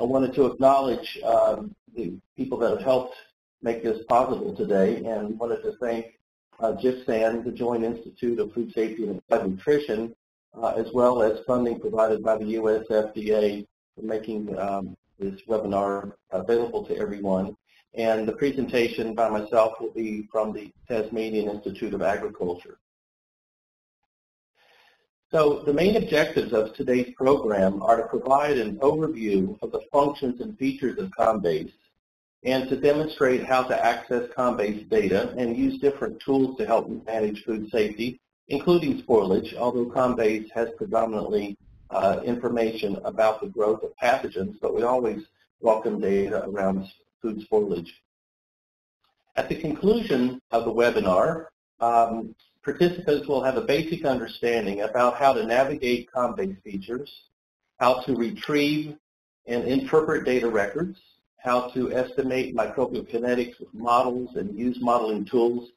I wanted to acknowledge um, the people that have helped make this possible today and wanted to thank uh, JIFSAN, the Joint Institute of Food Safety and Applied Nutrition, uh, as well as funding provided by the U.S. FDA for making um, this webinar available to everyone. And the presentation by myself will be from the Tasmanian Institute of Agriculture. So the main objectives of today's program are to provide an overview of the functions and features of COMBASE and to demonstrate how to access COMBASE data and use different tools to help manage food safety, including spoilage, although COMBASE has predominantly uh, information about the growth of pathogens, but we always welcome data around food spoilage. At the conclusion of the webinar, um, participants will have a basic understanding about how to navigate COMBASE features, how to retrieve and interpret data records, how to estimate microbial kinetics with models and use modeling tools,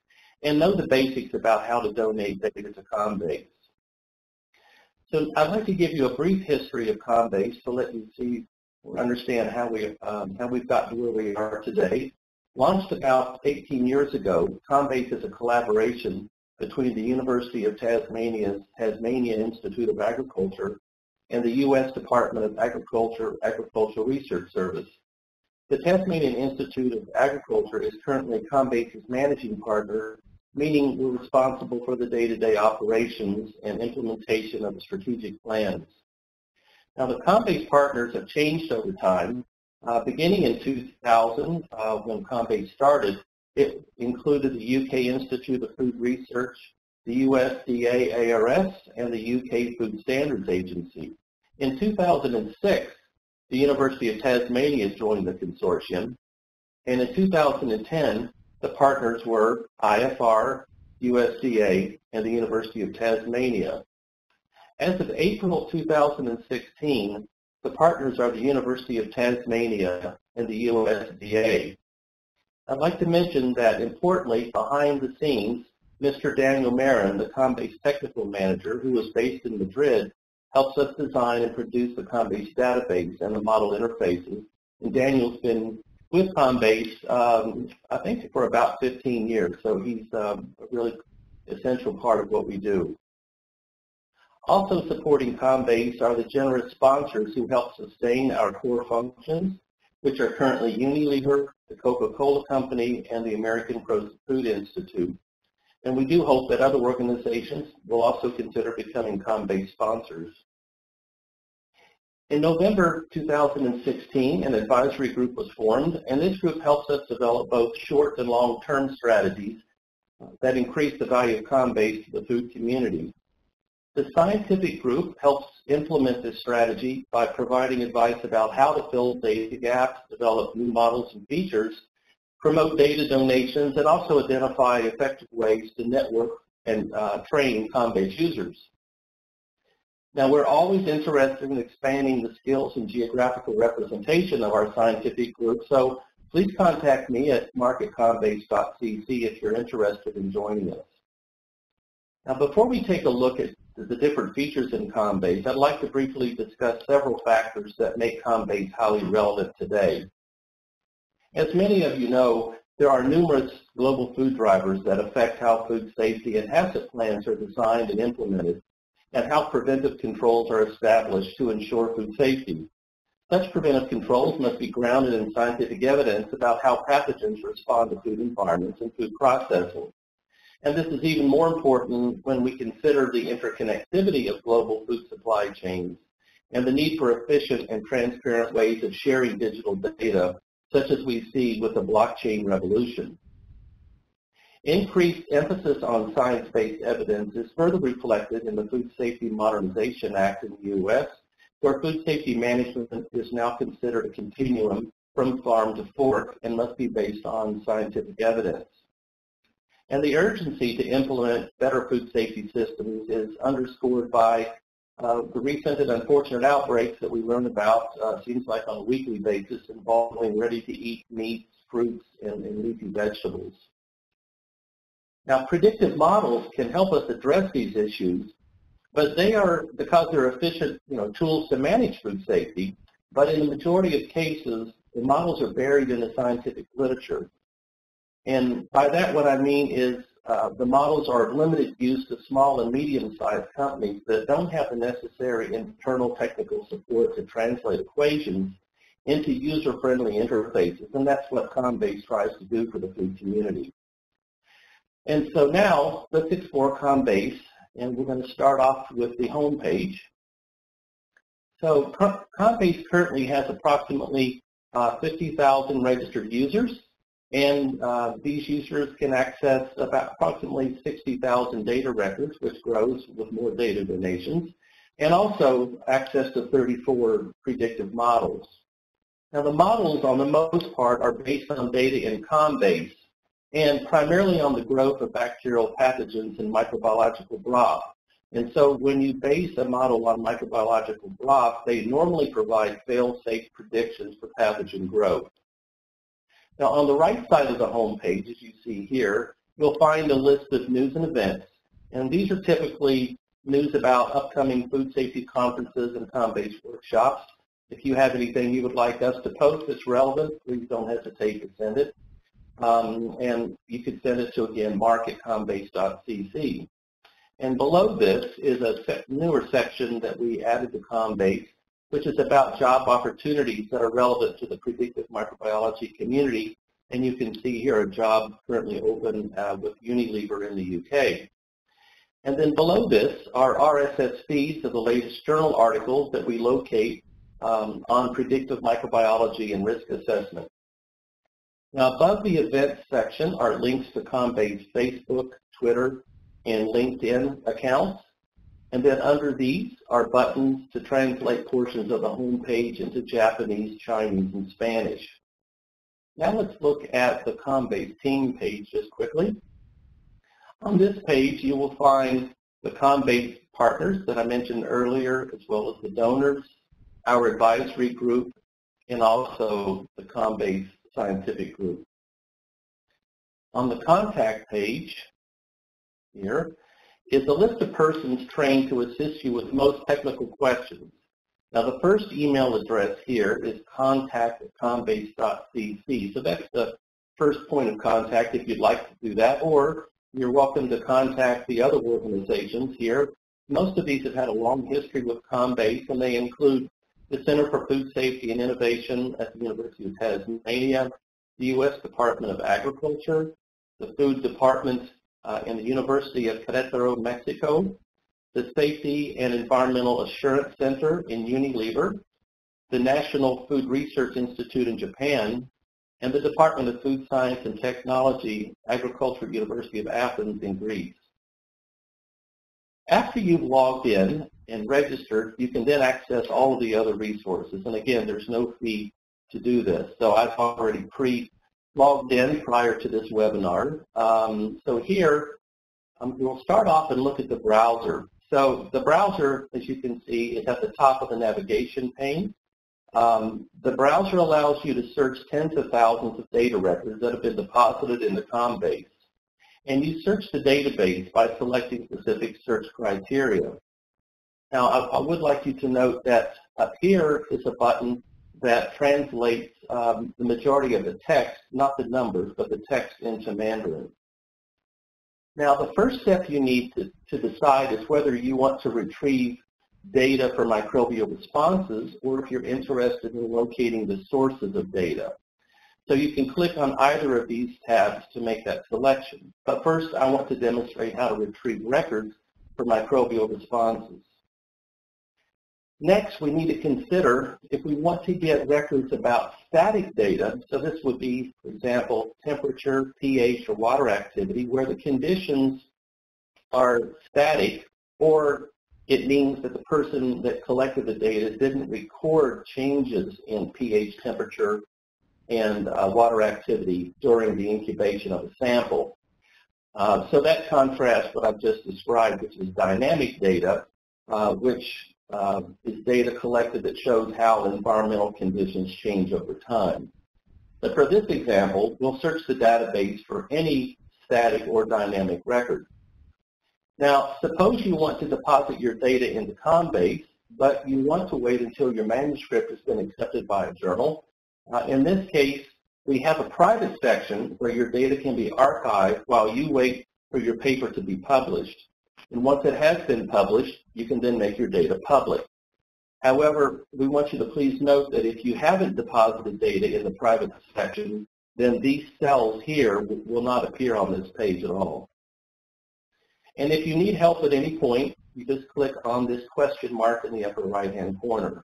and know the basics about how to donate data to COMBASE. So I'd like to give you a brief history of COMBASE to let you see or understand how, we, um, how we've gotten to where we are today. Launched about 18 years ago, COMBASE is a collaboration between the University of Tasmania's Tasmania Institute of Agriculture and the U.S. Department of Agriculture Agricultural Research Service. The Tasmanian Institute of Agriculture is currently COMBASE's managing partner, meaning we're responsible for the day-to-day operations and implementation of the strategic plans. Now the COMBASE partners have changed over time. Uh, beginning in 2000, uh, when COMBASE started, it included the UK Institute of Food Research, the USDA ARS, and the UK Food Standards Agency. In 2006, the University of Tasmania joined the consortium, and in 2010, the partners were IFR, USDA, and the University of Tasmania. As of April 2016, the partners are the University of Tasmania and the USDA. I'd like to mention that importantly, behind the scenes, Mr. Daniel Marin, the COMBASE technical manager, who is based in Madrid, helps us design and produce the COMBASE database and the model interfaces. And Daniel's been with COMBASE, um, I think, for about 15 years, so he's um, a really essential part of what we do. Also supporting COMBASE are the generous sponsors who help sustain our core functions, which are currently Unilever, the Coca-Cola Company, and the American Food Institute. And we do hope that other organizations will also consider becoming COMBASE sponsors. In November 2016, an advisory group was formed, and this group helps us develop both short and long-term strategies that increase the value of COMBASE to the food community. The scientific group helps implement this strategy by providing advice about how to fill data gaps, develop new models and features, promote data donations, and also identify effective ways to network and uh, train COMBASE users. Now, we're always interested in expanding the skills and geographical representation of our scientific group, so please contact me at mark at combase.cc if you're interested in joining us. Now, before we take a look at the different features in COMBASE, I'd like to briefly discuss several factors that make COMBASE highly relevant today. As many of you know, there are numerous global food drivers that affect how food safety and HACCP plans are designed and implemented, and how preventive controls are established to ensure food safety. Such preventive controls must be grounded in scientific evidence about how pathogens respond to food environments and food processing. And this is even more important when we consider the interconnectivity of global food supply chains and the need for efficient and transparent ways of sharing digital data such as we see with the blockchain revolution. Increased emphasis on science-based evidence is further reflected in the Food Safety Modernization Act in the U.S., where food safety management is now considered a continuum from farm to fork and must be based on scientific evidence. And the urgency to implement better food safety systems is underscored by uh, the recent and unfortunate outbreaks that we learn about, uh, seems like on a weekly basis, involving ready-to-eat meats, fruits, and, and leafy vegetables. Now, predictive models can help us address these issues, but they are, because they're efficient you know, tools to manage food safety, but in the majority of cases, the models are buried in the scientific literature. And by that, what I mean is uh, the models are of limited use to small and medium-sized companies that don't have the necessary internal technical support to translate equations into user-friendly interfaces, and that's what Combase tries to do for the food community. And so now, let's explore Combase, and we're going to start off with the home page. So Combase currently has approximately uh, 50,000 registered users, and uh, these users can access about approximately 60,000 data records, which grows with more data donations, and also access to 34 predictive models. Now the models on the most part are based on data in Combase and primarily on the growth of bacterial pathogens in microbiological broth. And so when you base a model on microbiological broth, they normally provide fail-safe predictions for pathogen growth. Now on the right side of the home page, as you see here, you'll find a list of news and events. And these are typically news about upcoming food safety conferences and Combase workshops. If you have anything you would like us to post that's relevant, please don't hesitate to send it. Um, and you can send it to, again, mark at. And below this is a newer section that we added to Combase, which is about job opportunities that are relevant to the predictive microbiology community. And you can see here a job currently open uh, with Unilever in the UK. And then below this are RSS feeds of the latest journal articles that we locate um, on predictive microbiology and risk assessment. Now above the events section are links to Combase Facebook, Twitter, and LinkedIn accounts. And then under these are buttons to translate portions of the home page into Japanese, Chinese, and Spanish. Now let's look at the Combase team page just quickly. On this page, you will find the Combase partners that I mentioned earlier, as well as the donors, our advisory group, and also the Combase scientific group. On the contact page here is a list of persons trained to assist you with most technical questions. Now the first email address here is contact at combase.cc. So that's the first point of contact if you'd like to do that, or you're welcome to contact the other organizations here. Most of these have had a long history with Combase, and they include the Center for Food Safety and Innovation at the University of Tasmania, the U.S. Department of Agriculture, the Food Department uh, in the University of Querétaro, Mexico, the Safety and Environmental Assurance Center in Unilever, the National Food Research Institute in Japan, and the Department of Food Science and Technology, Agricultural University of Athens in Greece. After you've logged in and registered, you can then access all of the other resources. And again, there's no fee to do this. So I've already pre-logged in prior to this webinar. Um, so here, um, we'll start off and look at the browser. So the browser, as you can see, is at the top of the navigation pane. Um, the browser allows you to search tens of thousands of data records that have been deposited in the Combase and you search the database by selecting specific search criteria. Now, I, I would like you to note that up here is a button that translates um, the majority of the text, not the numbers, but the text into Mandarin. Now, the first step you need to, to decide is whether you want to retrieve data for microbial responses or if you're interested in locating the sources of data. So you can click on either of these tabs to make that selection. But first, I want to demonstrate how to retrieve records for microbial responses. Next, we need to consider if we want to get records about static data, so this would be, for example, temperature, pH, or water activity, where the conditions are static, or it means that the person that collected the data didn't record changes in pH, temperature, and uh, water activity during the incubation of a sample. Uh, so that contrasts what I've just described, which is dynamic data, uh, which uh, is data collected that shows how environmental conditions change over time. But for this example, we'll search the database for any static or dynamic record. Now, suppose you want to deposit your data into Combase, but you want to wait until your manuscript has been accepted by a journal. Uh, in this case, we have a private section where your data can be archived while you wait for your paper to be published. And once it has been published, you can then make your data public. However, we want you to please note that if you haven't deposited data in the private section, then these cells here will not appear on this page at all. And if you need help at any point, you just click on this question mark in the upper right-hand corner.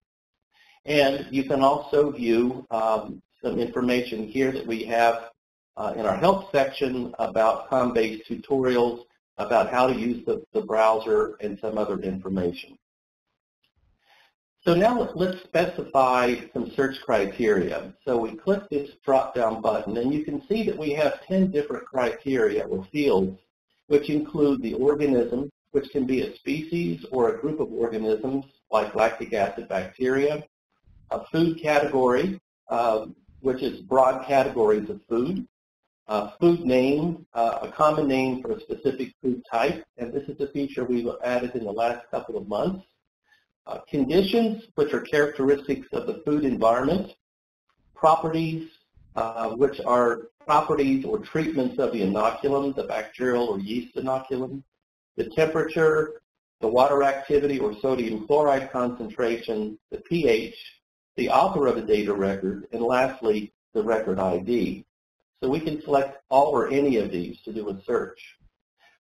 And you can also view um, some information here that we have uh, in our help section about COMBASE tutorials, about how to use the, the browser, and some other information. So now let's specify some search criteria. So we click this drop-down button, and you can see that we have 10 different criteria or fields, which include the organism, which can be a species or a group of organisms like lactic acid bacteria, a food category, uh, which is broad categories of food, a food name, uh, a common name for a specific food type, and this is a feature we've added in the last couple of months. Uh, conditions, which are characteristics of the food environment, properties, uh, which are properties or treatments of the inoculum, the bacterial or yeast inoculum, the temperature, the water activity or sodium chloride concentration, the pH, the author of the data record, and lastly, the record ID. So we can select all or any of these to do a search.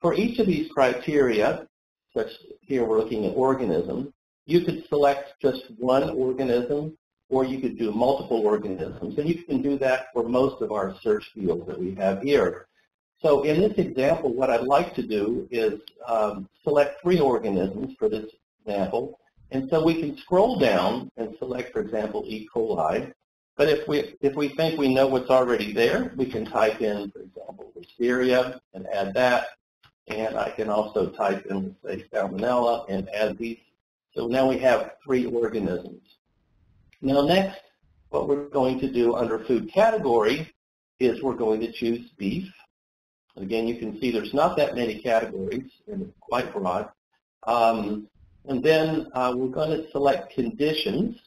For each of these criteria, such here we're looking at organism, you could select just one organism or you could do multiple organisms. And you can do that for most of our search fields that we have here. So in this example, what I'd like to do is um, select three organisms for this example. And so we can scroll down and select, for example, E. coli. But if we, if we think we know what's already there, we can type in, for example, Listeria and add that. And I can also type in, say, Salmonella and add these so now we have three organisms. Now next, what we're going to do under food category is we're going to choose beef. Again, you can see there's not that many categories, and it's quite broad. Um, and then uh, we're going to select conditions,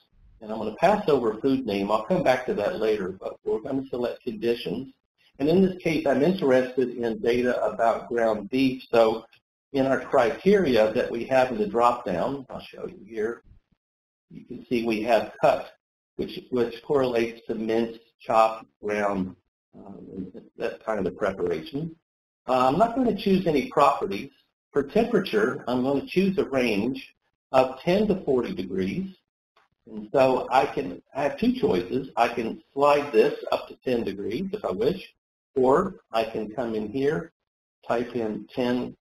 and I'm going to pass over food name. I'll come back to that later, but we're going to select conditions. And in this case, I'm interested in data about ground beef, so in our criteria that we have in the drop-down, I'll show you here, you can see we have cut, which, which correlates to minced, chopped, ground, um, that kind of the preparation. Uh, I'm not going to choose any properties. For temperature, I'm going to choose a range of 10 to 40 degrees. And so I can I have two choices. I can slide this up to 10 degrees if I wish, or I can come in here, type in 10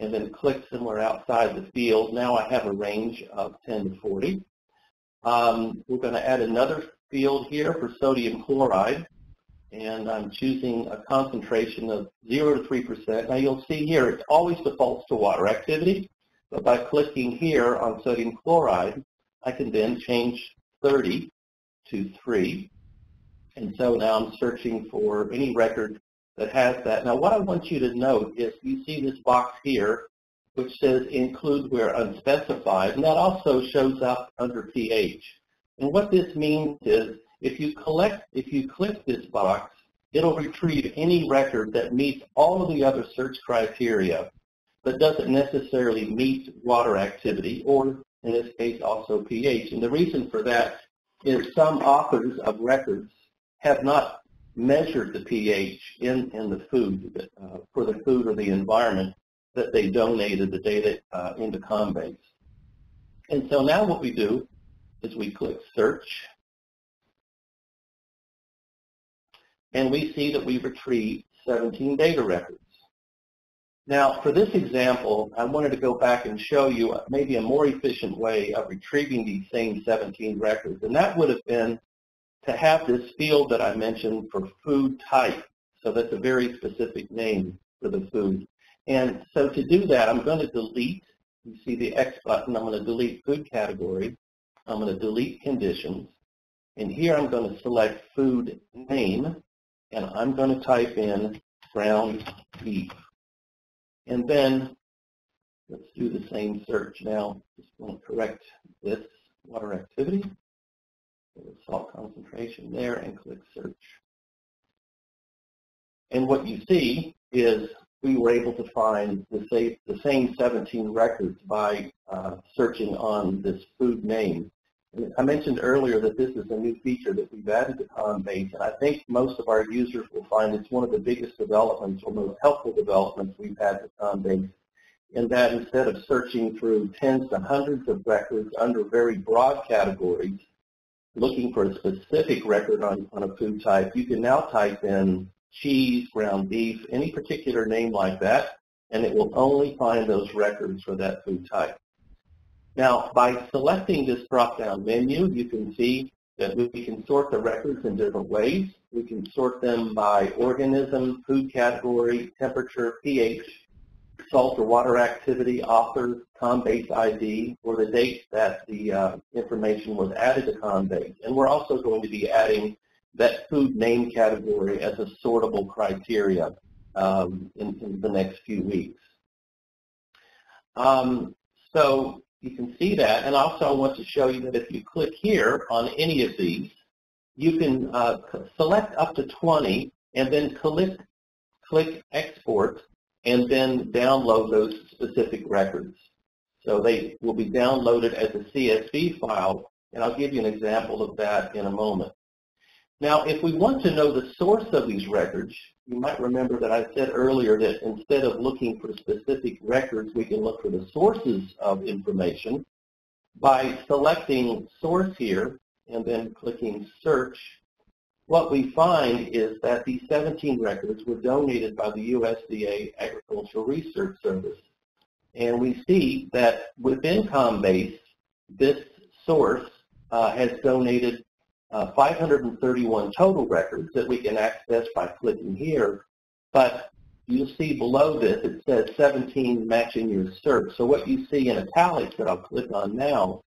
and then click somewhere outside the field. Now I have a range of 10 to 40. Um, we're going to add another field here for sodium chloride, and I'm choosing a concentration of 0 to 3%. Now you'll see here it always defaults to water activity, but by clicking here on sodium chloride, I can then change 30 to 3. And so now I'm searching for any record that has that. Now what I want you to note is you see this box here which says include where unspecified, and that also shows up under pH. And what this means is if you collect, if you click this box, it'll retrieve any record that meets all of the other search criteria, but doesn't necessarily meet water activity, or in this case also pH. And the reason for that is some authors of records have not measured the pH in, in the food uh, for the food or the environment that they donated the data uh, into Combase. And so now what we do is we click search and we see that we retrieve 17 data records. Now, for this example, I wanted to go back and show you maybe a more efficient way of retrieving these same 17 records, and that would have been to have this field that I mentioned for food type. So that's a very specific name for the food. And so to do that, I'm going to delete, you see the X button, I'm going to delete food category. I'm going to delete conditions. And here I'm going to select food name, and I'm going to type in ground beef. And then Let's do the same search now. Just want to correct this water activity. Salt concentration there and click search. And what you see is we were able to find the, same, the same 17 records by uh, searching on this food name. I mentioned earlier that this is a new feature that we've added to Combase, and I think most of our users will find it's one of the biggest developments or most helpful developments we've had to Combase in that instead of searching through tens to hundreds of records under very broad categories, looking for a specific record on, on a food type, you can now type in cheese, ground beef, any particular name like that, and it will only find those records for that food type. Now, by selecting this drop-down menu, you can see that we can sort the records in different ways. We can sort them by organism, food category, temperature, pH, salt or water activity, author, COMBASE ID, or the date that the uh, information was added to COMBASE. And we're also going to be adding that food name category as a sortable criteria um, in, in, the next few weeks. Um, so you can see that, and also I want to show you that if you click here on any of these, you can uh, select up to 20 and then click, click export and then download those specific records. So they will be downloaded as a CSV file, and I'll give you an example of that in a moment. Now, if we want to know the source of these records, you might remember that I said earlier that instead of looking for specific records, we can look for the sources of information by selecting source here and then clicking search what we find is that these 17 records were donated by the USDA Agricultural Research Service. And we see that within Combase, this source uh, has donated uh, 531 total records that we can access by clicking here. But you'll see below this, it says 17 matching your search. So what you see in italics that I'll click on now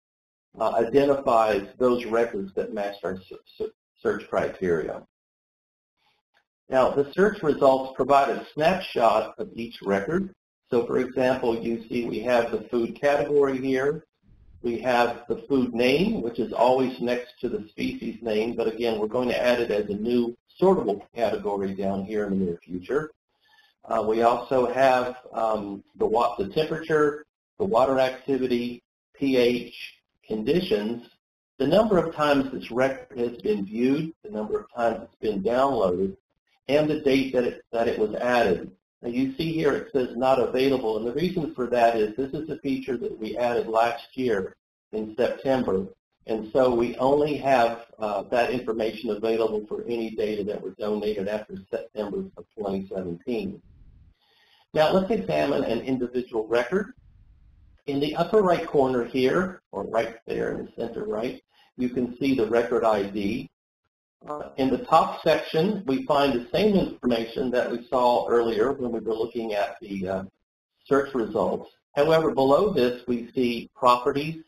uh, identifies those records that match our search criteria. Now, the search results provide a snapshot of each record. So, for example, you see we have the food category here. We have the food name, which is always next to the species name, but again, we're going to add it as a new sortable category down here in the near future. Uh, we also have um, the, the temperature, the water activity, pH, conditions, the number of times this record has been viewed, the number of times it's been downloaded, and the date that it, that it was added. Now you see here it says not available, and the reason for that is this is a feature that we added last year in September, and so we only have uh, that information available for any data that were donated after September of 2017. Now let's examine an individual record. In the upper right corner here, or right there in the center right, you can see the record ID. Uh, in the top section, we find the same information that we saw earlier when we were looking at the uh, search results. However, below this, we see properties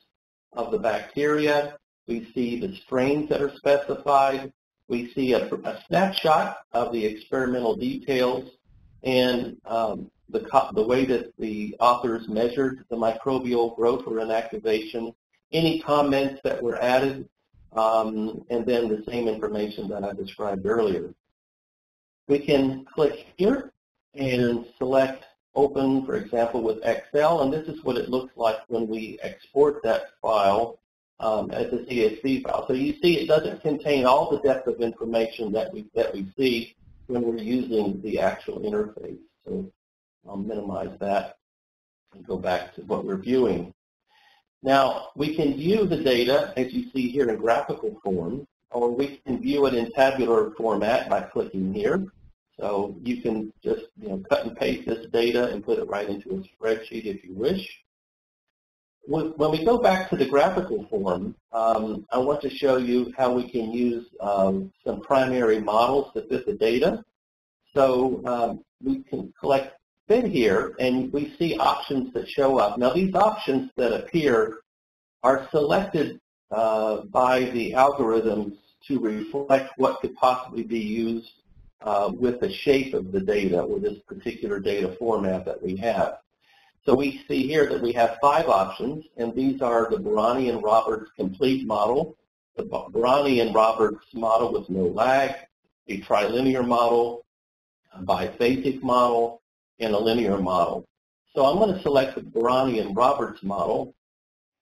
of the bacteria. We see the strains that are specified. We see a, a snapshot of the experimental details and um, the, the way that the authors measured the microbial growth or inactivation any comments that were added, um, and then the same information that I described earlier. We can click here and select open, for example, with Excel, and this is what it looks like when we export that file um, as a CSV file. So you see it doesn't contain all the depth of information that we, that we see when we're using the actual interface. So I'll minimize that and go back to what we're viewing. Now, we can view the data, as you see here, in graphical form, or we can view it in tabular format by clicking here. So you can just you know, cut and paste this data and put it right into a spreadsheet if you wish. When we go back to the graphical form, um, I want to show you how we can use um, some primary models to fit the data. So um, we can collect fit here, and we see options that show up. Now, these options that appear are selected uh, by the algorithms to reflect what could possibly be used uh, with the shape of the data or this particular data format that we have. So we see here that we have five options, and these are the Baranyi and Roberts complete model, the Baranyi and Roberts model with no lag, a trilinear model, a biphasic model, and a linear model. So I'm going to select the Baranyi and Roberts model,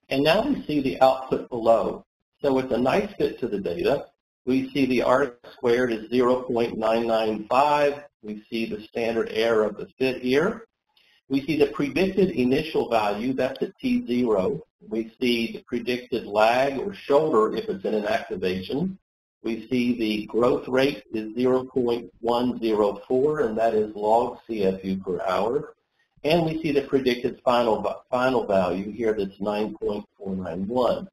and now we see the output below. So it's a nice fit to the data. We see the R squared is 0.995. We see the standard error of the fit here. We see the predicted initial value, that's at T0. We see the predicted lag or shoulder if it's inactivation. We see the growth rate is 0.104, and that is log CFU per hour. And we see the predicted final, final value here that's 9.491.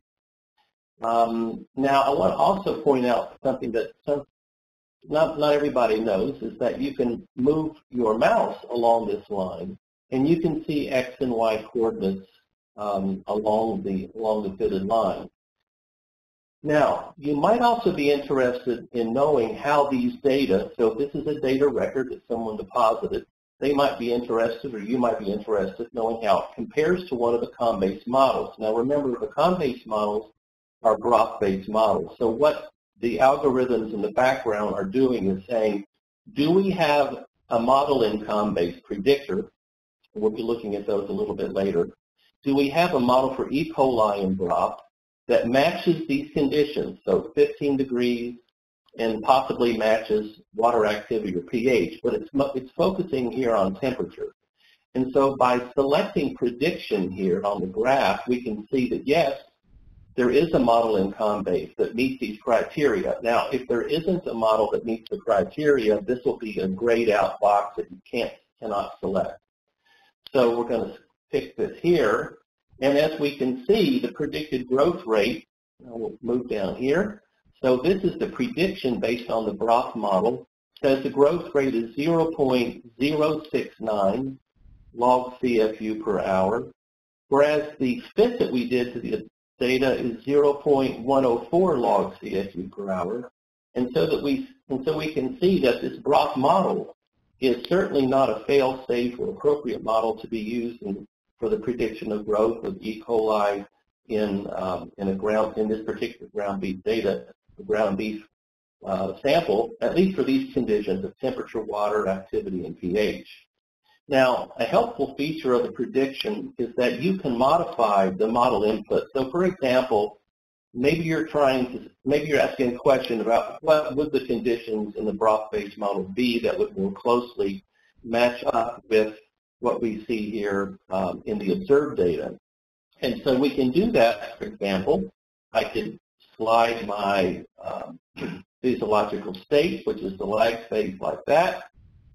Um, now, I want to also point out something that some, not, not everybody knows is that you can move your mouse along this line, and you can see X and Y coordinates um, along the along the fitted line. Now, you might also be interested in knowing how these data, so if this is a data record that someone deposited, they might be interested or you might be interested knowing how it compares to one of the ComBase models. Now remember, the ComBase models are graph-based models. So what the algorithms in the background are doing is saying, do we have a model in ComBase predictor? We'll be looking at those a little bit later. Do we have a model for E. coli in broth that matches these conditions, so 15 degrees, and possibly matches water activity or pH, but it's, it's focusing here on temperature. And so by selecting prediction here on the graph, we can see that yes, there is a model in ComBase that meets these criteria. Now, if there isn't a model that meets the criteria, this will be a grayed out box that you can't cannot select. So we're going to pick this here, and as we can see, the predicted growth rate, we'll move down here. So this is the prediction based on the broth model. Says the growth rate is 0.069 log CFU per hour, whereas the fit that we did to the data is 0.104 log CFU per hour. And so that we and so we can see that this broth model is certainly not a fail-safe or appropriate model to be used in for the prediction of growth of E. coli in, um, in, a ground, in this particular ground beef data, ground beef uh, sample, at least for these conditions of temperature, water, activity, and pH. Now, a helpful feature of the prediction is that you can modify the model input. So for example, maybe you're trying to, maybe you're asking a question about what would the conditions in the broth-based model be that would more closely match up with what we see here um, in the observed data. And so we can do that, for example, I could slide my um, physiological state, which is the lag phase like that.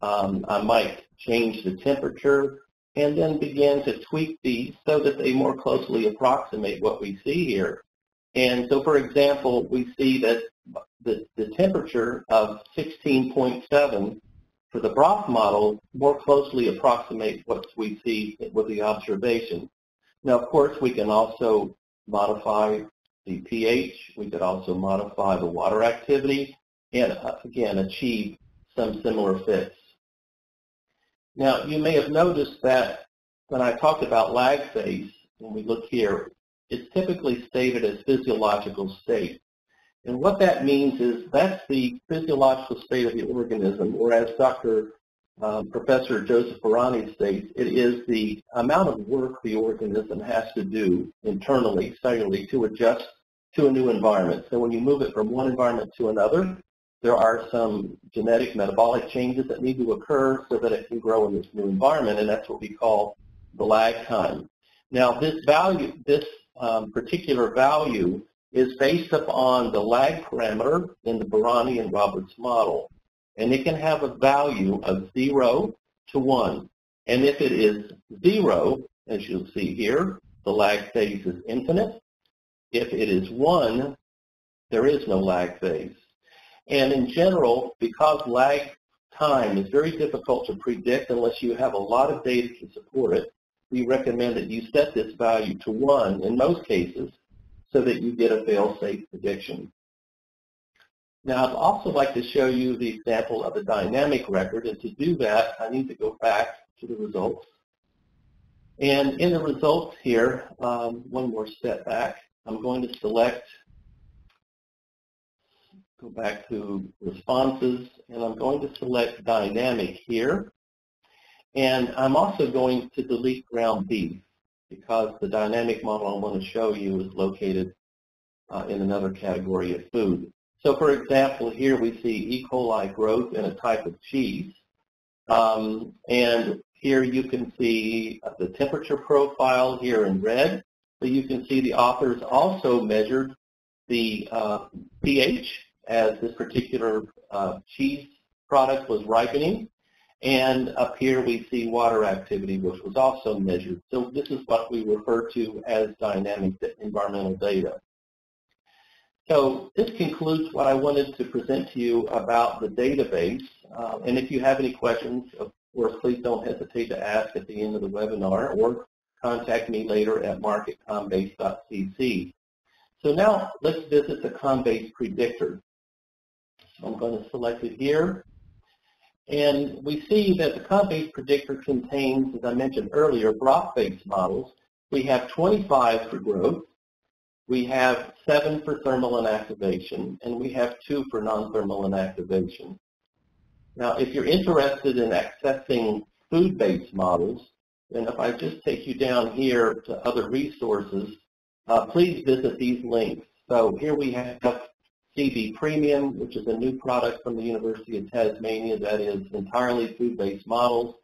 Um, I might change the temperature and then begin to tweak these so that they more closely approximate what we see here. And so, for example, we see that the, the temperature of 16.7 for the broth model more closely approximate what we see with the observation. Now, of course, we can also modify the pH. We could also modify the water activity and, uh, again, achieve some similar fits. Now, you may have noticed that when I talked about lag phase, when we look here, it's typically stated as physiological state. And what that means is that's the physiological state of the organism, whereas Dr. Um, Professor Joseph Baranyi states it is the amount of work the organism has to do internally, cellularly, to adjust to a new environment. So when you move it from one environment to another, there are some genetic metabolic changes that need to occur so that it can grow in this new environment, and that's what we call the lag time. Now, this value, this um, particular value is based upon the lag parameter in the Baranyi and Roberts model. And it can have a value of 0 to 1. And if it is 0, as you'll see here, the lag phase is infinite. If it is 1, there is no lag phase. And in general, because lag time is very difficult to predict unless you have a lot of data to support it, we recommend that you set this value to 1 in most cases so that you get a fail-safe prediction. Now, I'd also like to show you the example of a dynamic record, and to do that, I need to go back to the results. And in the results here, um, one more step back, I'm going to select, go back to responses, and I'm going to select dynamic here. And I'm also going to delete ground beef because the dynamic model I want to show you is located uh, in another category of food. So for example, here we see E. coli growth in a type of cheese. Um, and here you can see the temperature profile here in red. But you can see the authors also measured the uh, pH as this particular uh, cheese product was ripening. And up here we see water activity, which was also measured. So this is what we refer to as dynamic environmental data. So this concludes what I wanted to present to you about the database. Uh, and if you have any questions, of course, please don't hesitate to ask at the end of the webinar or contact me later at mark at combase.cc. So now let's visit the Combase predictor. So I'm going to select it here. And we see that the Combase predictor contains, as I mentioned earlier, broth-based models. We have 25 for growth. We have seven for thermal inactivation, and we have two for non-thermal inactivation. Now, if you're interested in accessing food-based models, then if I just take you down here to other resources, uh, please visit these links. So here we have CB Premium, which is a new product from the University of Tasmania that is entirely food-based models.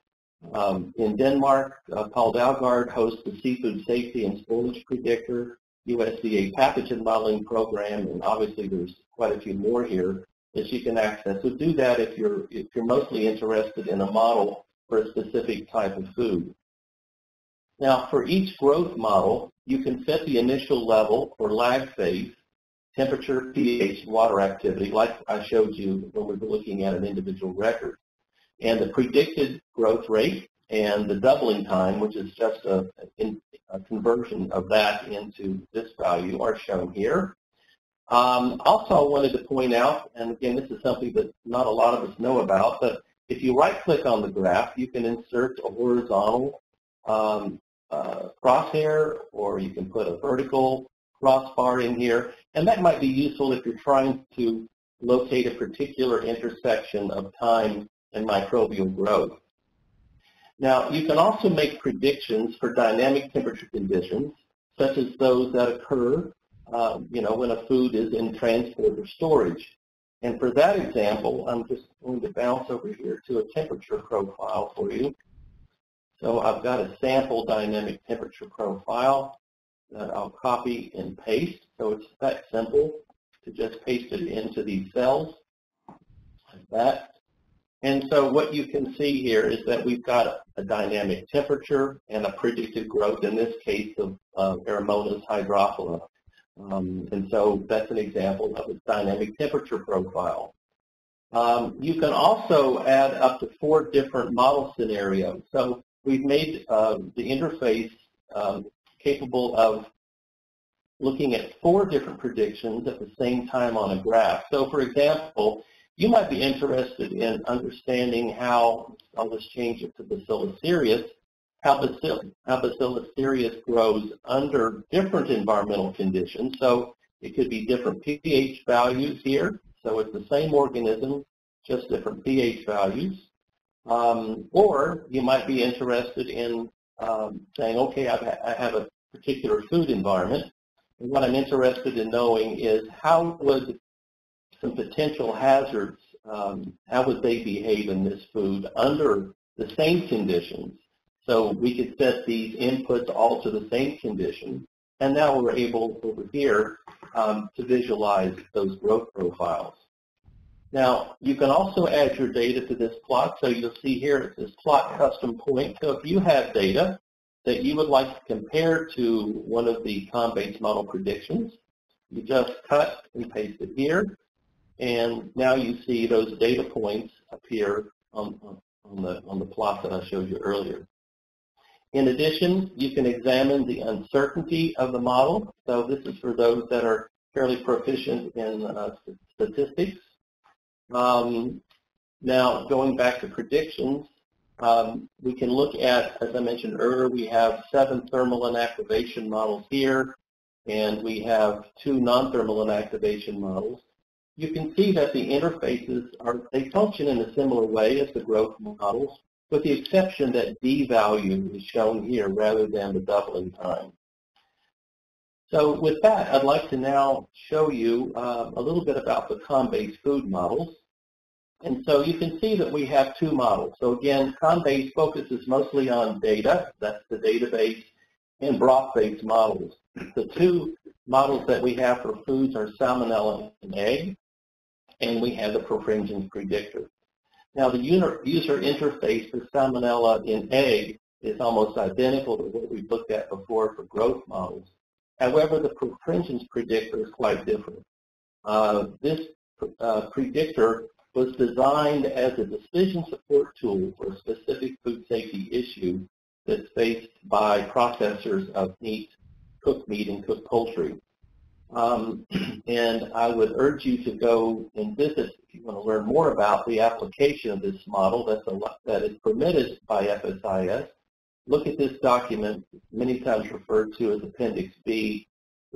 Um, in Denmark, uh, Paul Dalgaard hosts the Seafood Safety and Spoilage Predictor, USDA Pathogen Modeling Program, and obviously there's quite a few more here that you can access. So do that if you're, if you're mostly interested in a model for a specific type of food. Now, for each growth model, you can set the initial level or lag phase temperature, pH, water activity, like I showed you when we were looking at an individual record. And the predicted growth rate and the doubling time, which is just a, a conversion of that into this value, are shown here. Um, also, I wanted to point out, and again, this is something that not a lot of us know about, but if you right-click on the graph, you can insert a horizontal um, uh, crosshair, or you can put a vertical crossbar in here, and that might be useful if you're trying to locate a particular intersection of time and microbial growth. Now, you can also make predictions for dynamic temperature conditions, such as those that occur, uh, you know, when a food is in transport or storage. And for that example, I'm just going to bounce over here to a temperature profile for you. So I've got a sample dynamic temperature profile that I'll copy and paste. So it's that simple to just paste it into these cells like that. And so what you can see here is that we've got a dynamic temperature and a predicted growth, in this case of uh, Aeromonas hydrophila. Um, and so that's an example of a dynamic temperature profile. Um, you can also add up to four different model scenarios. So we've made uh, the interface um, capable of looking at four different predictions at the same time on a graph. So for example, you might be interested in understanding how, I'll just change it to Bacillus cereus, how Bacillus, how Bacillus cereus grows under different environmental conditions. So it could be different pH values here. So it's the same organism, just different pH values. Um, or you might be interested in um, saying, okay, I've, I have a particular food environment. And what I'm interested in knowing is how would some potential hazards, um, how would they behave in this food under the same conditions? So we could set these inputs all to the same condition, and now we're able over here um, to visualize those growth profiles. Now, you can also add your data to this plot. So you'll see here it says plot custom point. So if you have data that you would like to compare to one of the Combase model predictions. You just cut and paste it here, and now you see those data points appear on, on, the, on the plot that I showed you earlier. In addition, you can examine the uncertainty of the model. So this is for those that are fairly proficient in uh, statistics. Um, now, going back to predictions, Um, we can look at, as I mentioned earlier, we have seven thermal inactivation models here, and we have two non-thermal inactivation models. You can see that the interfaces are, they function in a similar way as the growth models, with the exception that D value is shown here rather than the doubling time. So with that, I'd like to now show you uh, a little bit about the ComBase food models. And so you can see that we have two models. So again, ComBase focuses mostly on data, that's the database, and broth-based models. The two models that we have for foods are salmonella and egg, and we have the perfringens predictor. Now the user interface for salmonella in egg is almost identical to what we've looked at before for growth models. However, the perfringens predictor is quite different. Uh, this uh, predictor was designed as a decision support tool for a specific food safety issue that's faced by processors of meat, cooked meat, and cooked poultry. Um, and I would urge you to go and visit if you want to learn more about the application of this model that's a, that is permitted by FSIS. Look at this document, many times referred to as Appendix B,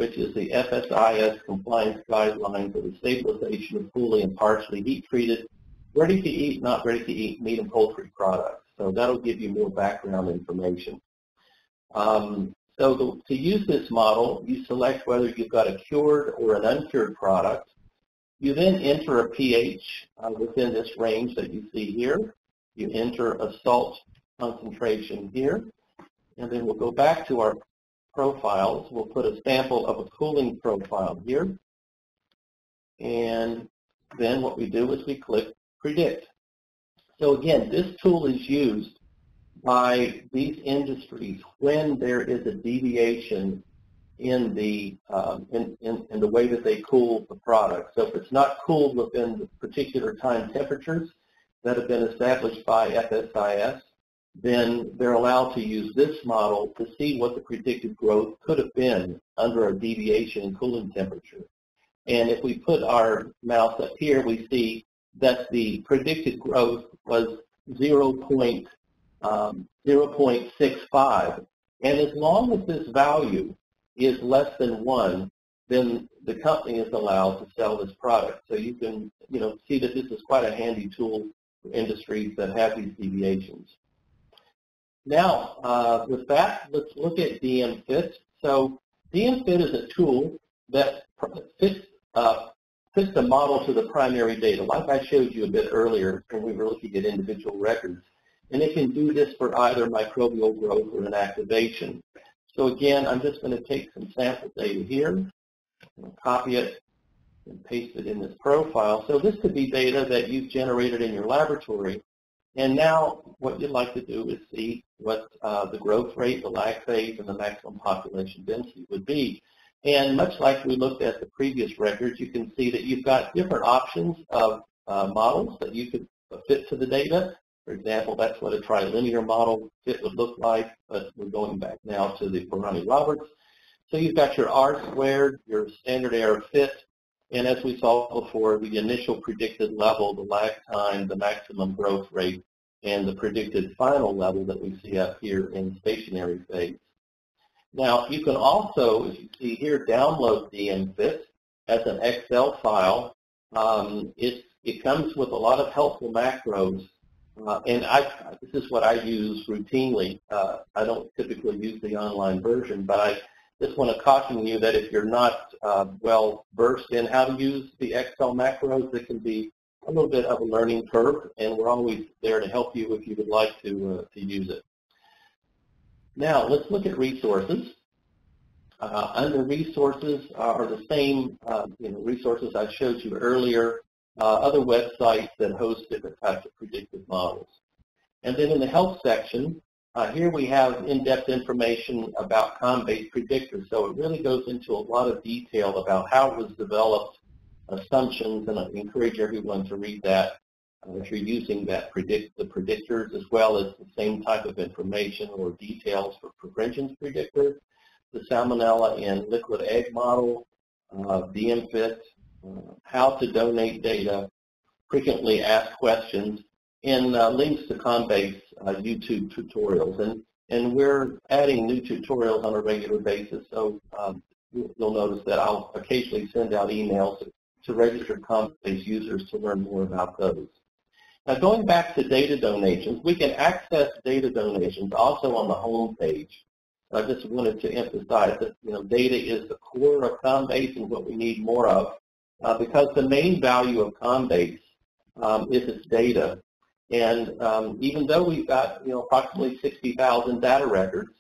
which is the FSIS compliance guideline for the stabilization of fully and partially heat-treated, ready-to-eat, not ready-to-eat meat and poultry products. So that'll give you more background information. Um, so the, to use this model, you select whether you've got a cured or an uncured product. You then enter a pH uh, within this range that you see here. You enter a salt concentration here. And then we'll go back to our profiles. We'll put a sample of a cooling profile here. And then what we do is we click predict. So again, this tool is used by these industries when there is a deviation in the um, in, in, in, the way that they cool the product. So if it's not cooled within the particular time temperatures that have been established by FSIS, then they're allowed to use this model to see what the predicted growth could have been under a deviation in cooling temperature. And if we put our mouse up here, we see that the predicted growth was 0. Um, 0.65. And as long as this value is less than 1, then the company is allowed to sell this product. So you can, you know, see that this is quite a handy tool for industries that have these deviations. Now, uh, with that, let's look at DMFit. So DMFit is a tool that fits, uh, fits the model to the primary data, like I showed you a bit earlier when we were looking at individual records. And it can do this for either microbial growth or inactivation. So again, I'm just going to take some sample data here, copy it, and paste it in this profile. So this could be data that you've generated in your laboratory. And now what you'd like to do is see what uh, the growth rate, the lag phase, and the maximum population density would be. And much like we looked at the previous records, you can see that you've got different options of uh, models that you could fit to the data. For example, that's what a trilinear model fit would look like, but we're going back now to the Baranyi-Roberts. So you've got your R squared, your standard error fit, and as we saw before, the initial predicted level, the lag time, the maximum growth rate, and the predicted final level that we see up here in stationary phase. Now, you can also, as you see here, download the DMFit as an Excel file. Um, it, it comes with a lot of helpful macros, uh, and I, this is what I use routinely. Uh, I don't typically use the online version, but I just want to caution you that if you're not uh, well versed in how to use the Excel macros, it can be a little bit of a learning curve, and we're always there to help you if you would like to, uh, to use it. Now, let's look at resources. Uh, under resources are the same uh, you know, resources I showed you earlier, uh, other websites that host different types of predictive models. And then in the health section, uh, here we have in-depth information about ComBase predictors. So it really goes into a lot of detail about how it was developed, assumptions, and I encourage everyone to read that uh, if you're using that predict the predictors as well as the same type of information or details for perfringens predictors, the salmonella and liquid egg model, uh, DMFit, uh, how to donate data, frequently asked questions, and uh, links to ComBase uh, YouTube tutorials. And, and we're adding new tutorials on a regular basis, so um, you'll notice that I'll occasionally send out emails to registered ComBase users to learn more about those. Now going back to data donations, we can access data donations also on the home page. I just wanted to emphasize that you know data is the core of ComBase and what we need more of uh, because the main value of ComBase um, is its data. And um, even though we've got you know approximately 60,000 data records,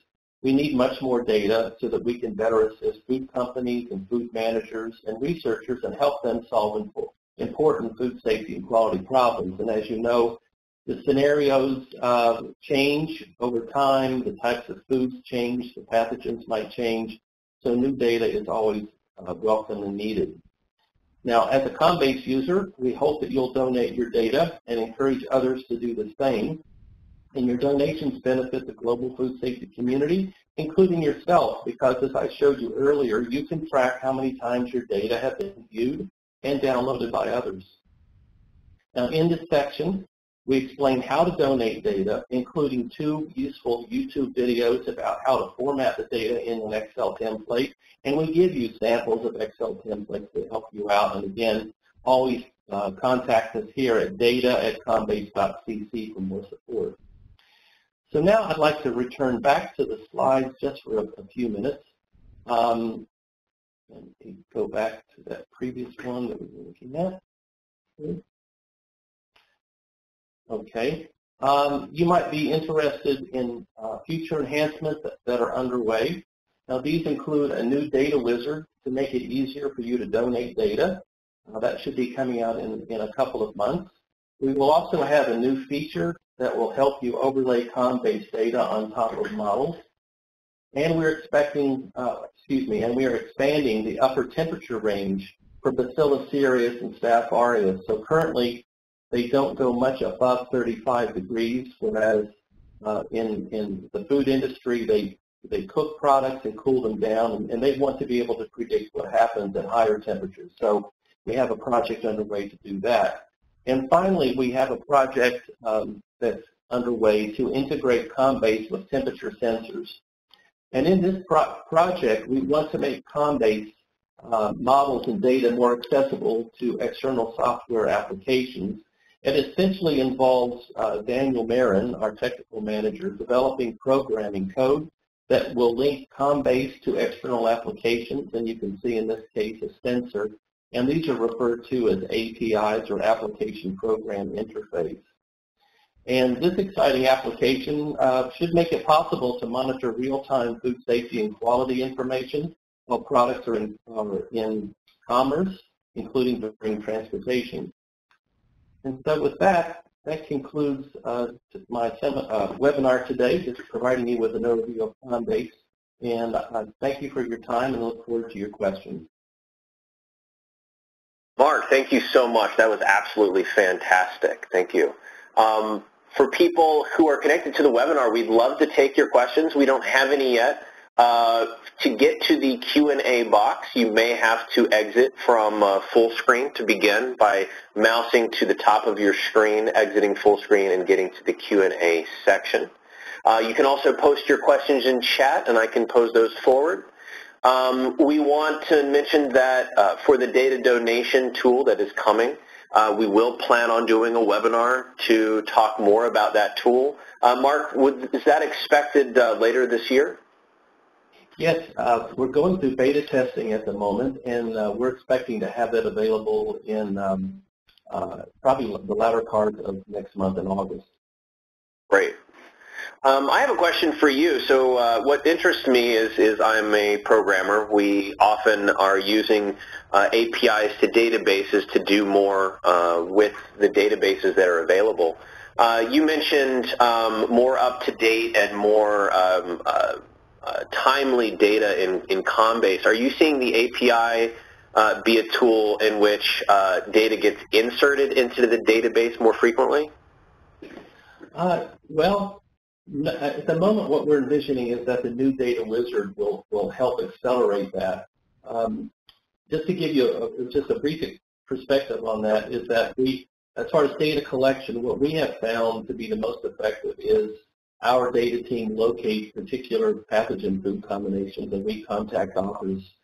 we need much more data so that we can better assist food companies and food managers and researchers and help them solve important food safety and quality problems. And as you know, the scenarios uh, change over time, the types of foods change, the pathogens might change, so new data is always uh, welcome and needed. Now, as a ComBase user, we hope that you'll donate your data and encourage others to do the same. And your donations benefit the global food safety community, including yourself, because as I showed you earlier, you can track how many times your data have been viewed and downloaded by others. Now, in this section, we explain how to donate data, including two useful YouTube videos about how to format the data in an Excel template, and we give you samples of Excel templates to help you out. And again, always uh, contact us here at data at combase.cc for more support. So now I'd like to return back to the slides just for a, a few minutes. Um, go back to that previous one that we were looking at. Okay. Um, you might be interested in uh, future enhancements that, that, are underway. Now these include a new data wizard to make it easier for you to donate data. Uh, that should be coming out in, in a couple of months. We will also have a new feature that will help you overlay ComBase data on top of models. And we're expecting, uh, excuse me, and we are expanding the upper temperature range for Bacillus cereus and Staph aureus. So currently, they don't go much above 35 degrees, whereas uh, in, in the food industry, they, they cook products and cool them down, and, and they want to be able to predict what happens at higher temperatures. So we have a project underway to do that. And finally, we have a project um, that's underway to integrate ComBase with temperature sensors. And in this pro project, we want to make ComBase uh, models and data more accessible to external software applications it essentially involves uh, Daniel Marin, our technical manager, developing programming code that will link ComBase to external applications, and you can see in this case a sensor, and these are referred to as APIs or Application Program Interface. And this exciting application uh, should make it possible to monitor real-time food safety and quality information while products are in, are in commerce, including during transportation. And so with that, that concludes uh, my uh, webinar today, just providing you with an overview of ComBase. And uh, thank you for your time and look forward to your questions. Mark, thank you so much. That was absolutely fantastic. Thank you. Um, for people who are connected to the webinar, we'd love to take your questions. We don't have any yet. Uh, to get to the Q&A box, you may have to exit from uh, full screen to begin by mousing to the top of your screen, exiting full screen, and getting to the Q&A section. Uh, you can also post your questions in chat, and I can pose those forward. Um, we want to mention that uh, for the data donation tool that is coming, uh, we will plan on doing a webinar to talk more about that tool. Uh, Mark, would, is that expected later this year? Yes, uh, we're going through beta testing at the moment, and uh, we're expecting to have that available in um, uh, probably the latter part of next month in August. Great. Um, I have a question for you. So uh, what interests me is, is I'm a programmer. We often are using uh, APIs to databases to do more uh, with the databases that are available. Uh, you mentioned um, more up-to-date and more um, uh, uh, timely data in, in ComBase, are you seeing the API uh, be a tool in which uh, data gets inserted into the database more frequently? Uh, well, at the moment what we're envisioning is that the new data wizard will, will help accelerate that. Um, just to give you a, just a brief perspective on that is that we as far as data collection, what we have found to be the most effective is our data team locates particular pathogen food combinations and we contact authors.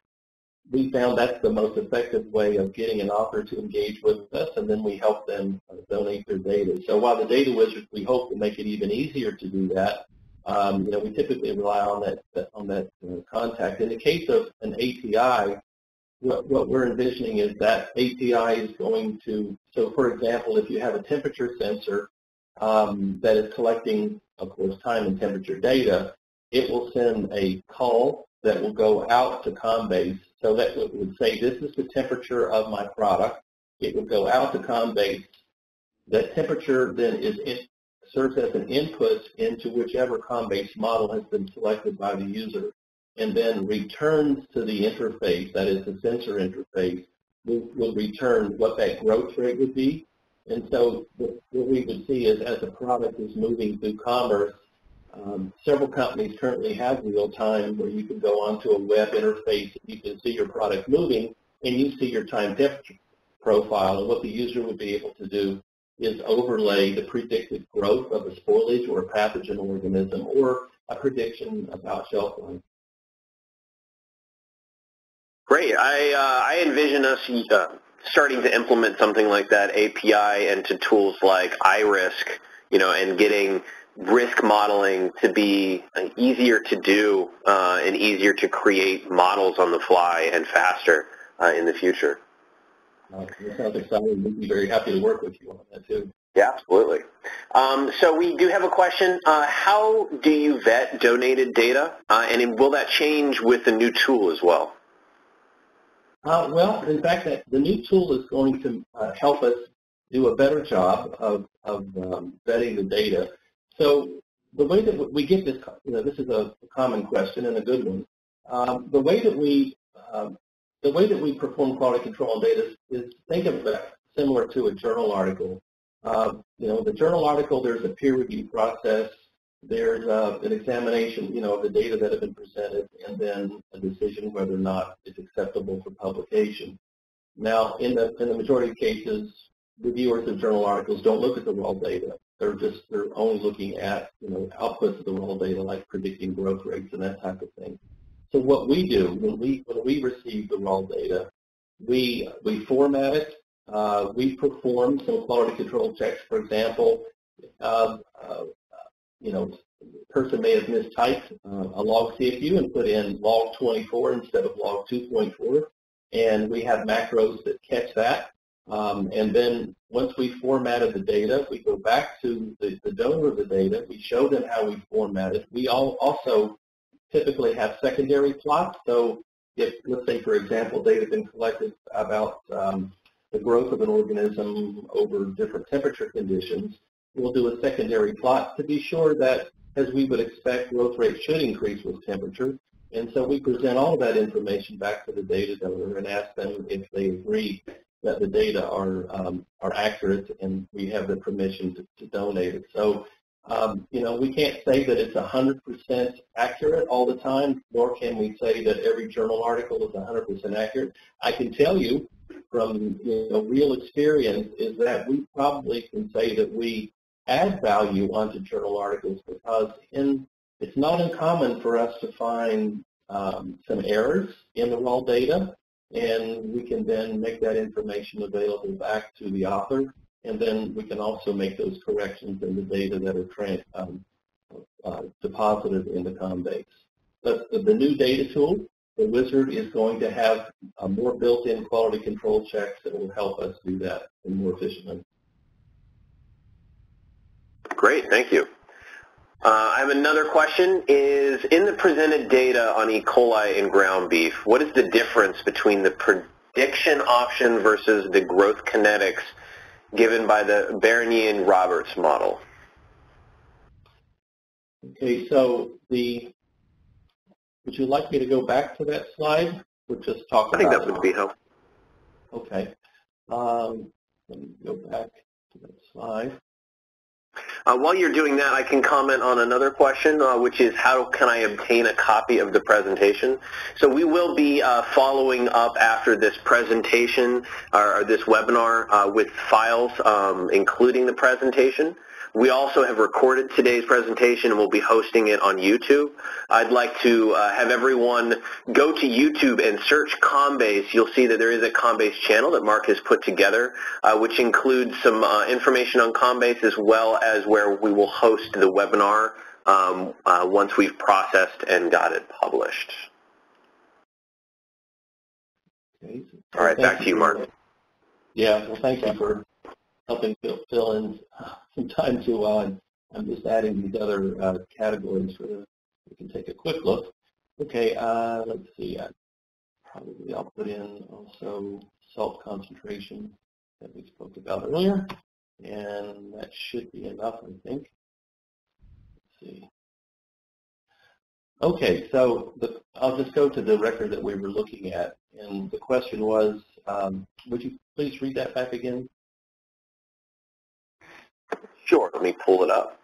We found that's the most effective way of getting an author to engage with us and then we help them donate their data. So while the data wizard, we hope to make it even easier to do that, um, you know, we typically rely on that on that uh, contact. In the case of an API, what, what we're envisioning is that API is going to, so for example, if you have a temperature sensor um, that is collecting, of course, time and temperature data, it will send a call that will go out to Combase. So that it would say, this is the temperature of my product. It would go out to Combase. That temperature then is in, serves as an input into whichever Combase model has been selected by the user and then returns to the interface, that is the sensor interface, will, will return what that growth rate would be. And so what we would see is as the product is moving through commerce, um, several companies currently have real time where you can go onto a web interface, and you can see your product moving, and you see your time temperature profile. And what the user would be able to do is overlay the predicted growth of a spoilage or a pathogen organism or a prediction about shelf life. Great. I, uh, I envision us uh, starting to implement something like that API into tools like iRisk, you know, and getting risk modeling to be easier to do uh, and easier to create models on the fly and faster uh, in the future. Uh, that sounds exciting. We'd be very happy to work with you on that too. Yeah, absolutely. Um, so we do have a question. Uh, how do you vet donated data, uh, and will that change with the new tool as well? Uh, well, in fact, that the new tool is going to uh, help us do a better job of, of um, vetting the data. So the way that we get this, you know, this is a common question and a good one. Um, the way that we um, the way that we perform quality control on data is, is think of it similar to a journal article. Uh, you know, the journal article, there's a peer review process there's uh, an examination, you know, of the data that have been presented, and then a decision whether or not it's acceptable for publication. Now, in the in the majority of cases, reviewers of journal articles don't look at the raw data. They're just they're only looking at you know outputs of the raw data, like predicting growth rates and that type of thing. So what we do when we when we receive the raw data, we we format it. Uh, we perform some quality control checks. For example, uh, uh, you know, person may have mistyped uh, a log CFU and put in log 24 instead of log 2.4. And we have macros that catch that. Um, and then once we formatted the data, we go back to the, the donor of the data. We show them how we formatted. We all also typically have secondary plots. So if, let's say, for example, data has been collected about um, the growth of an organism over different temperature conditions, we'll do a secondary plot to be sure that, as we would expect, growth rate should increase with temperature. And so we present all of that information back to the data donor and ask them if they agree that the data are um, are accurate and we have the permission to, to donate it. So, um, you know, we can't say that it's 100% accurate all the time, nor can we say that every journal article is 100% accurate. I can tell you from you know real experience is that we probably can say that we add value onto journal articles because in, it's not uncommon for us to find um, some errors in the raw data, and we can then make that information available back to the author, and then we can also make those corrections in the data that are um, uh, deposited in the Combase. But the, the new data tool, the wizard is going to have more built-in quality control checks that will help us do that more efficiently. Great, thank you. Uh, I have another question. Is in the presented data on E. coli in ground beef, what is the difference between the prediction option versus the growth kinetics given by the Baranyi-Roberts model? Okay, so the would you like me to go back to that slide? We'll just talk I think that would be helpful. Okay. Um, let me go back to that slide. Uh, while you're doing that, I can comment on another question, uh, which is how can I obtain a copy of the presentation? So we will be uh, following up after this presentation or, this webinar uh, with files, um, including the presentation. We also have recorded today's presentation and we'll be hosting it on YouTube. I'd like to uh, have everyone go to YouTube and search Combase. You'll see that there is a Combase channel that Mark has put together, uh, which includes some uh, information on Combase as well as where we will host the webinar um, uh, once we've processed and got it published. Okay. All right, back to you, Mark. Yeah, well, thank you for helping fill, fill in some time to uh, I'm just adding these other uh, categories for the, we can take a quick look. Okay, uh, let's see. I, probably I'll put in also salt concentration that we spoke about earlier, and that should be enough, I think. Let's see. Okay, so the, I'll just go to the record that we were looking at, and the question was, um, would you please read that back again? Sure, let me pull it up.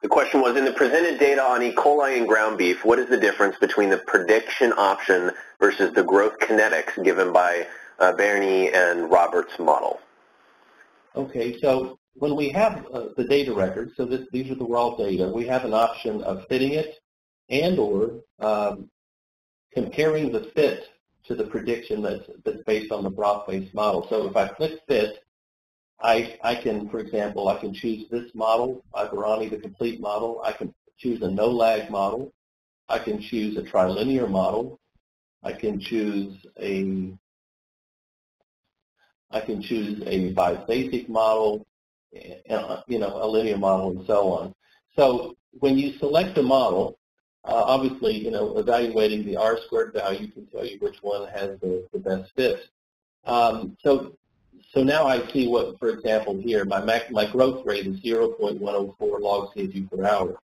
The question was, in the presented data on E. coli and ground beef, what is the difference between the prediction option versus the growth kinetics given by uh, Baranyi and Roberts' model? Okay, so when we have uh, the data record, so this, these are the raw data, we have an option of fitting it and or um, comparing the fit to the prediction that's, that's based on the broth-based model. So if I click fit, I, I can, for example, I can choose this model, Baranyi, the complete model. I can choose a no-lag model. I can choose a trilinear model. I can choose a I can choose a biphasic model, you know, a linear model, and so on. So when you select a model, uh, obviously, you know, evaluating the R squared value can tell you which one has the, the best fit. Um, so so now I see what, for example, here, my, my growth rate is 0.104 log CFU per hour.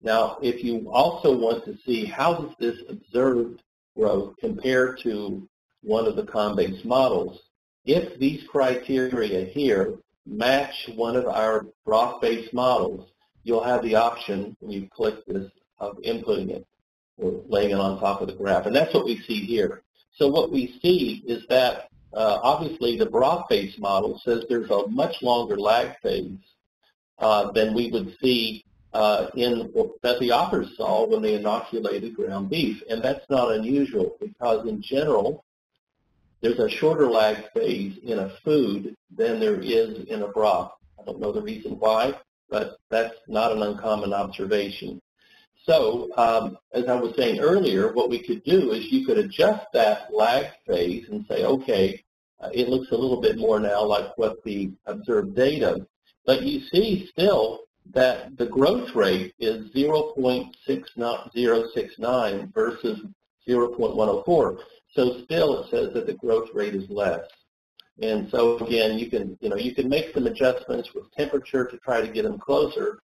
Now, if you also want to see how does this observed growth compare to one of the Combase models, if these criteria here match one of our broth-based models, you'll have the option, when you click this, of inputting it or laying it on top of the graph. And that's what we see here. So what we see is that uh, obviously, the broth-based model says there's a much longer lag phase uh, than we would see uh, in that the authors saw when they inoculated ground beef, and that's not unusual because in general, there's a shorter lag phase in a food than there is in a broth. I don't know the reason why, but that's not an uncommon observation. So um, as I was saying earlier, what we could do is you could adjust that lag phase and say, okay, uh, it looks a little bit more now like what the observed data. But you see still that the growth rate is 0.6069 versus 0.104. So still it says that the growth rate is less. And so again, you can, you know, you can make some adjustments with temperature to try to get them closer,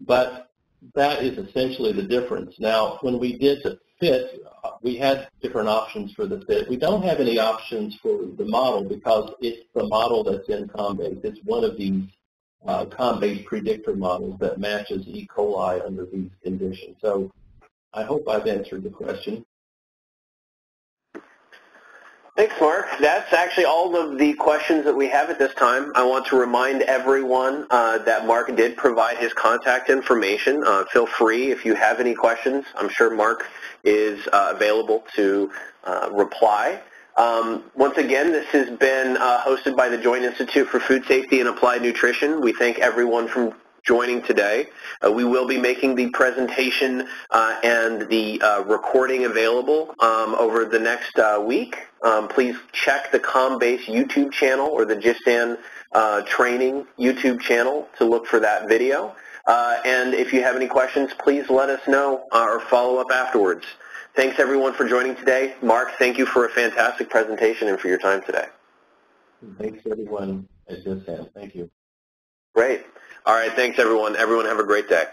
but that is essentially the difference. Now, when we did the fit, we had different options for the fit. We don't have any options for the model because it's the model that's in Combase. It's one of these uh, Combase predictor models that matches E. coli under these conditions. So I hope I've answered the question. Thanks, Mark. That's actually all of the questions that we have at this time. I want to remind everyone uh, that Mark did provide his contact information. Uh, feel free if you have any questions. I'm sure Mark is uh, available to uh, reply. Um, once again, this has been uh, hosted by the Joint Institute for Food Safety and Applied Nutrition. We thank everyone from joining today. Uh, we will be making the presentation uh, and the uh, recording available um, over the next uh, week. Um, please check the Combase YouTube channel or the JIFSAN uh, training YouTube channel to look for that video. Uh, and if you have any questions, please let us know or follow up afterwards. Thanks everyone for joining today. Mark, thank you for a fantastic presentation and for your time today. Thanks everyone at JIFSAN. Thank you. Great. All right. Thanks, everyone. Everyone have a great day.